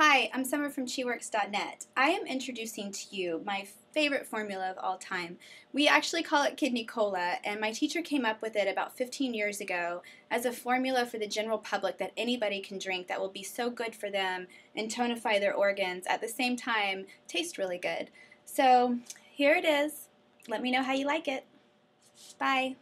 Hi, I'm Summer from ChiWorks.net. I am introducing to you my favorite formula of all time. We actually call it Kidney Kola, and my teacher came up with it about 15 years ago as a formula for the general public that anybody can drink that will be so good for them and tonify their organs at the same time taste really good. So here it is. Let me know how you like it. Bye.